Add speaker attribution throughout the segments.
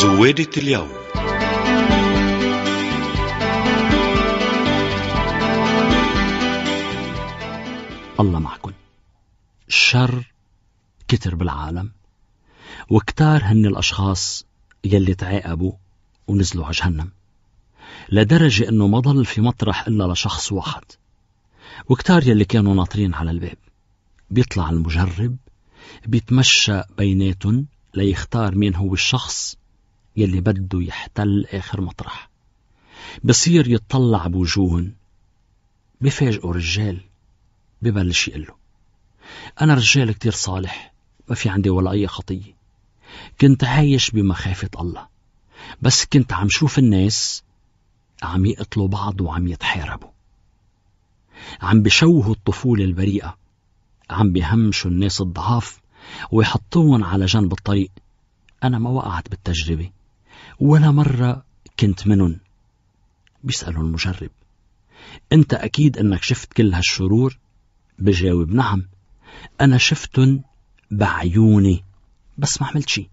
Speaker 1: زوادة اليوم.
Speaker 2: الله معكم. الشر كتر بالعالم. وكتار هن الأشخاص يلي تعاقبوا ونزلوا على جهنم. لدرجة أنه ما ضل في مطرح إلا لشخص واحد. وكتار يلي كانوا ناطرين على الباب. بيطلع المجرب بيتمشى بيناتهم ليختار مين هو الشخص يلي بده يحتل آخر مطرح. بصير يتطلع بوجوهن. بفاجئوا رجال. ببلش يقول له أنا رجال كتير صالح. ما في عندي ولا أي خطية. كنت عايش بمخافة الله. بس كنت عم شوف الناس عم يقتلوا بعض وعم يتحاربوا. عم بشوهوا الطفولة البريئة. عم بيهمشوا الناس الضعاف ويحطوهم على جنب الطريق. أنا ما وقعت بالتجربة. ولا مرة كنت منهم بيسألوا المجرب. أنت أكيد أنك شفت كل هالشرور؟ بجاوب نعم. أنا شفتن بعيوني بس ما عملت شي.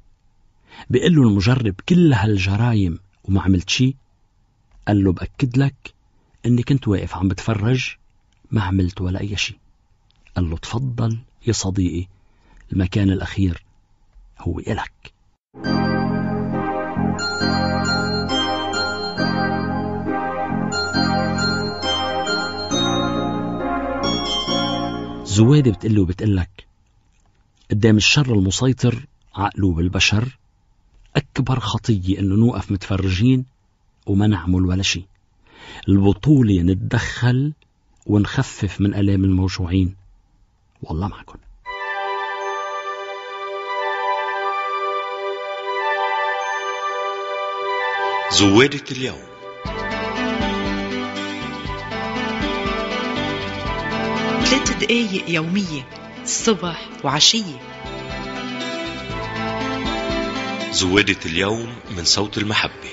Speaker 2: بيقول له المجرب كل هالجرايم وما عملت شي؟ قال له بأكد لك إني كنت واقف عم بتفرج ما عملت ولا أي شي. قال له تفضل يا صديقي المكان الأخير هو إلك. زوادة بتقله وبتقلك قدام الشر المسيطر عقله بالبشر أكبر خطية إنه نوقف متفرجين وما نعمل ولا شيء. البطولة نتدخل ونخفف من ألام الموجوعين. والله معكم.
Speaker 1: زوادة اليوم.
Speaker 3: ثلاث دقايق يومية الصبح وعشية.
Speaker 1: زوادة اليوم من صوت المحبة.